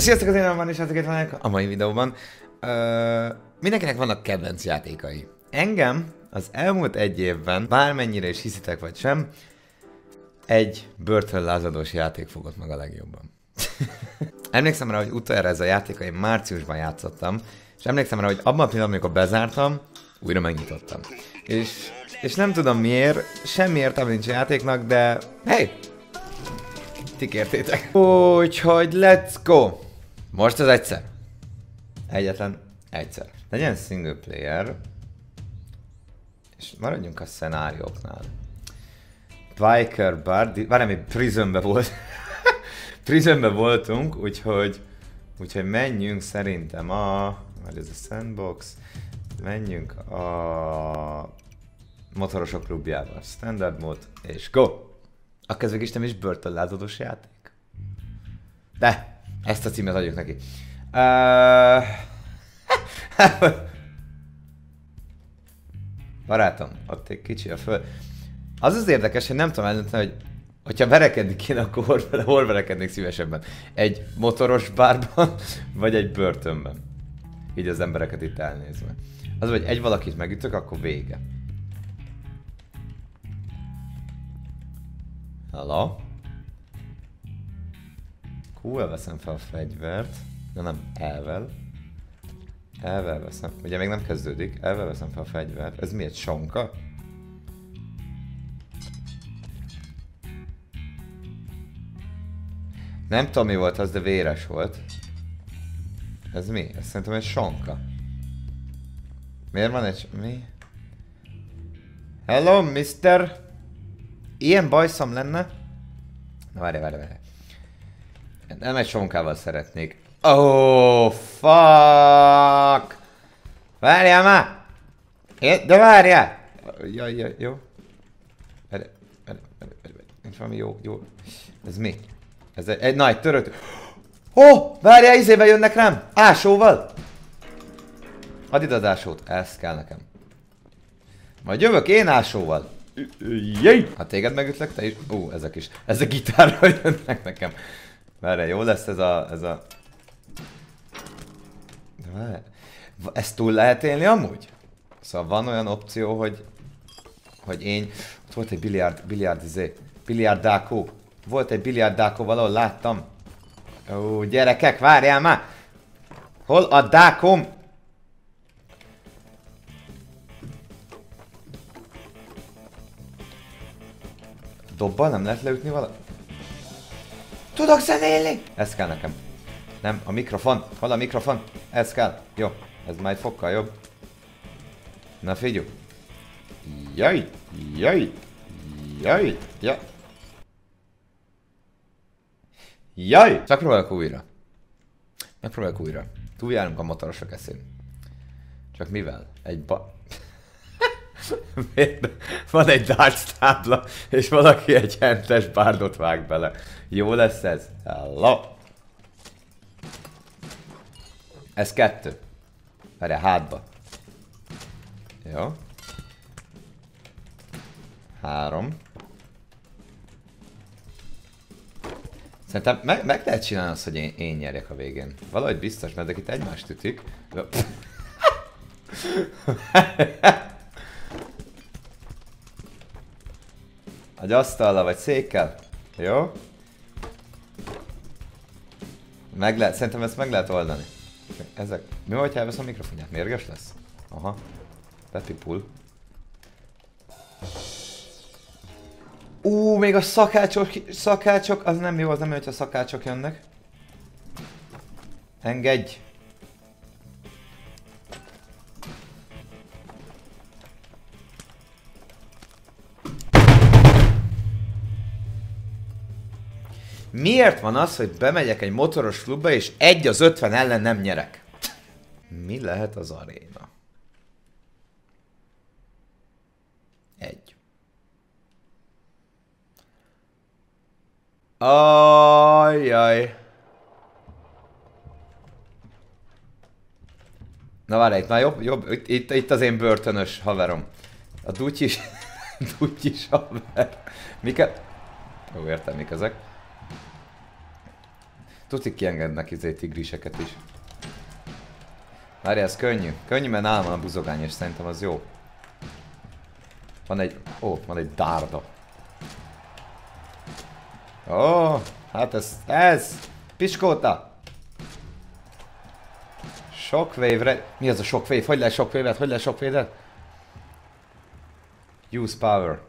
Na sziasztok, az én van is vannak a mai videóban. Ö, mindenkinek vannak kedvenc játékai. Engem az elmúlt egy évben, bármennyire is hiszitek vagy sem, egy börtönlázadós játék fogott meg a legjobban. emlékszem rá, hogy utoljára ez a játék, én márciusban játszottam, és emlékszem rá, hogy abban a pillanatban, amikor bezártam, újra megnyitottam. És, és nem tudom miért, semmi értelme nincs a játéknak, de hey, ti kértétek. Úgyhogy let's go! Most az egyszer. Egyetlen egyszer. Legyen single player. És maradjunk a szenárióknál. Biker Bar, várj, mi Prisonbe volt. Prisonbe voltunk, úgyhogy, úgyhogy menjünk szerintem a... Már ez a sandbox. Menjünk a motorosok klubjába. Standard mode, és go! A kezdvég is nem is börtönlázadós játék. De, ezt a címet adjuk neki. Uh... Barátom, ott egy kicsi a föl. Az az érdekes, hogy nem tudom eldönteni, hogy hogyha verekedni kéne, akkor hol, hol verekednék szívesebben? Egy motoros bárban, vagy egy börtönben? Így az embereket itt elnézve. Az, hogy egy valakit megütök, akkor vége. Hello? Hú, veszem fel a fegyvert. De nem, elvel. Elvel veszem. Ugye még nem kezdődik. Elvel veszem fel a fegyvert. Ez mi egy sonka? Nem tudom mi volt az, de véres volt. Ez mi? Ez szerintem egy sonka. Miért van egy... Mi? Hello, mister! Ilyen bajszom lenne? Na várj, várj, várj. Nem egy sonkával szeretnék. Oh, fuck! Várjál már! É, de várjál! Jaj, jaj, jó. Várj, várj, várj, várj, nincs valami jó, jó. Ez mi? Ez egy, egy nagy törött. Ó, oh, várjál, izével jönnek rám! Ásóval! Add ide az ásót, ez kell nekem. Majd jövök én ásóval. Jé! Ha téged megütlek, te is... Ó, ezek is. Ezek gitárra jönnek nekem. Várj, jó lesz ez a... Ez a... De Ezt túl lehet élni amúgy? Szóval van olyan opció, hogy... Hogy én... Ott volt egy biliárd... Biliárd izé... Biliárd dákó. Volt egy biliárd dákó valahol, láttam. Ó, gyerekek, várjál már! Hol a dákom? Dobbal nem lehet leütni vala? Tudok zenélni! Ez kell nekem. Nem, a mikrofon. Hol a mikrofon? Ez kell. Jó, ez majd fokkal jobb. Na figyelj. Jaj, jaj, jaj, jaj. Jaj! Csak próbálok újra. Megpróbálok újra. Túljárunk a motorosok eszén. Csak mivel? Egy ba... Van egy darts tábla, és valaki egy hentes bárdot vág bele. Jó lesz ez? Hello! Ez kettő. Erre hátba. Jó. Három. Szerintem meg, meg lehet csinálni azt, hogy én, én nyerjek a végén. Valahogy biztos, mert itt egymást ütik. Egy asztallal vagy székkel. Jó? Meg lehet, szerintem ezt meg lehet oldani. Ezek... Mi vagy, ha elvesz a mikrofonját? Mérges lesz? Aha. Pepipul. Ú, még a szakácsok, szakácsok, az nem jó, az nem jó, hogyha szakácsok jönnek. Engedj! Miért van az, hogy bemegyek egy motoros klubba, és egy az ötven ellen nem nyerek? Mi lehet az aréna? Egy. Ajjaj. Na várj, itt már jobb, jobb, itt, itt, itt az én börtönös haverom. A dutyis, dutyis haver. Miket? Ó, értem, mik ezek. Tuti kiengednek izé tigriseket is. Várj, ez könnyű. Könnyű, mert nálam van a buzogány, és szerintem az jó. Van egy... Ó, van egy dárda. Ó, hát ez... Ez! Piskóta! Shockwave-re... Mi az a shockwave? Hogy lehet shockwave-et? Hogy lehet shockwave-et? Use power.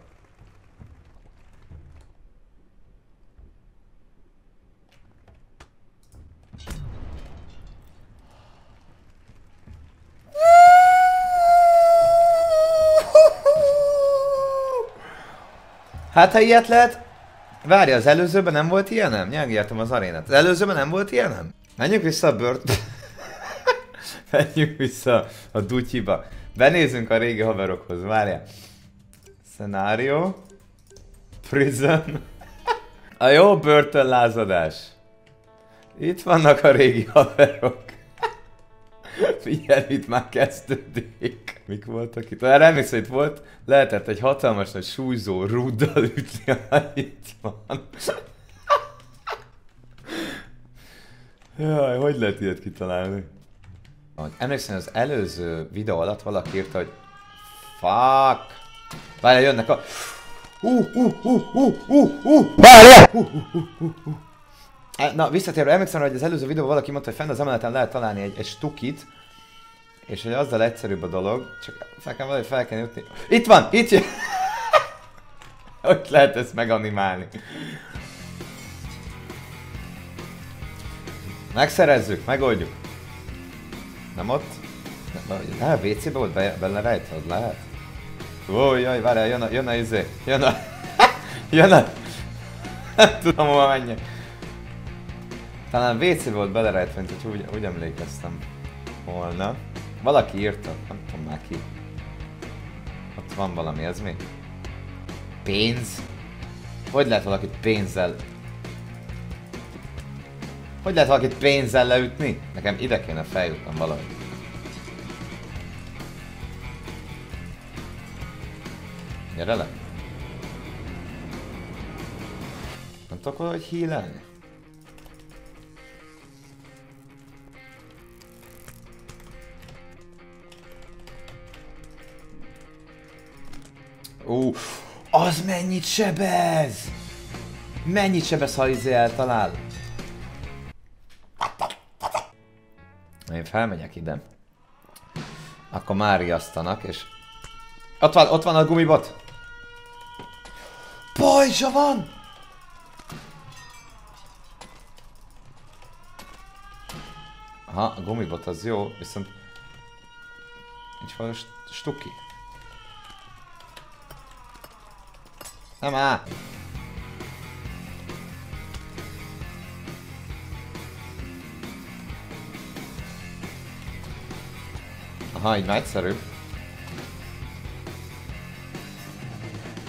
Hát ha ilyet lehet... Várja, az előzőben nem volt ilyenem? Nyelgéltem az arénát. Az előzőben nem volt ilyenem? Menjünk vissza a bört... Menjünk vissza a dutyiba. Benézünk a régi haverokhoz, várjál. Szenárió. Prison. a jó börtönlázadás. Itt vannak a régi haverok. Figyelj, itt már kezdődik. Mik voltak itt? Erre emlékszem, itt volt, lehetett egy hatalmas nagy súlyzó rúddal ütni, itt van. Jaj, hogy lehet ilyet kitalálni? Emlékszem, az előző videó alatt valaki írta, hogy Fuck! Várjál, jönnek a... Uh, uh, uh, uh, uh, uh, Várjál! Uh, uh, uh, uh, uh. Na, visszatérve, emlékszem, hogy az előző videóban valaki mondta, hogy fenn az emeleten lehet találni egy, egy stukit, és hogy azzal egyszerűbb a dolog, csak fel kell valahogy fel kell jutni. Itt van! Itt jön! hogy lehet ezt meganimálni? Megszerezzük, megoldjuk. Nem ott? Nem, a WC-be volt be, benne rejtve, lehet? Ó, jaj, várjál, jön a, jön a izé, jön a... jön a... Nem tudom, hova menjek. Talán WC volt belerejtve, mint hogy úgy, úgy emlékeztem volna. Valaki írta, nem tudom már ki. Ott van valami, ez mi? Pénz? Hogy lehet valakit pénzzel... Hogy lehet valakit pénzzel leütni? Nekem ide kéne feljutnom valahogy. Gyere le! Nem tudok valahogy hílelni? Ó, az mennyit sebez! Mennyit sebez, ha izé eltalál? Én felmegyek ide. Akkor már riasztanak, és... Ott van, ott van a gumibot! Pajzsa van! Aha, a gumibot az jó, viszont... Nincs valami stuki. Nem á! Aha, így már egyszerű.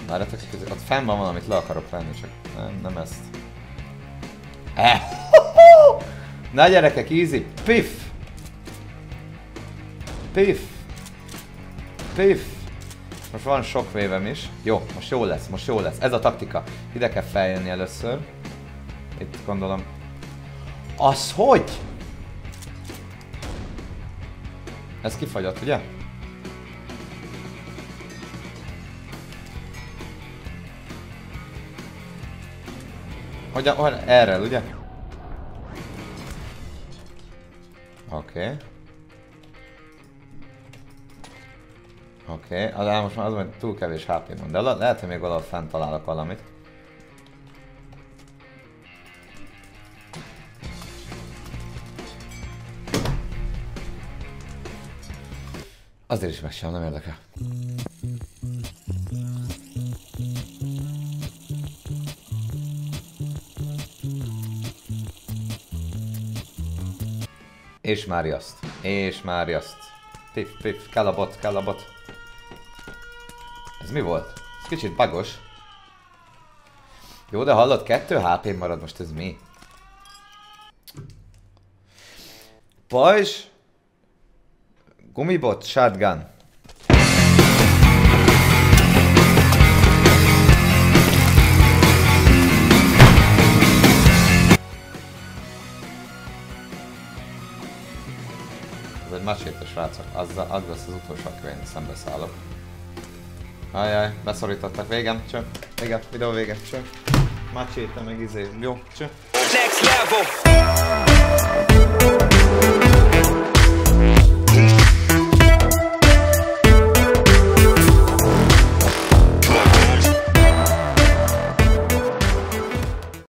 Várjatok, ott fenn van valamit le akarok venni, csak nem, nem ezt. Eh! Na gyerekek, easy! Piff! Piff! Piff! Most van sok vévem is. Jó, most jó lesz, most jó lesz. Ez a taktika. Ide kell feljönni először. Itt gondolom. Az hogy? Ez kifagyott, ugye? Hogy, hogy erre, ugye? Oké. Okay. Oké, okay. de most már az, hogy túl kevés hp van, de le lehet, hogy még valahol fent találok valamit. Azért is megcsinálom, nem érdekel. És már jaszt. És már jaszt. Pif, pif, kell a bot, kell a bot mi volt? Ez kicsit bagos. Jó, de hallod, 2 hp marad most, ez mi? Pajzs. Gumibot, shotgun. Ez egy mesét a srácok, azzal az lesz az utolsó, akivel én szembeszállok. Ajaj, beszorítottak, végem, cső. Vége, videó vége, cső. Macséta meg izé, jó, cső. Next level!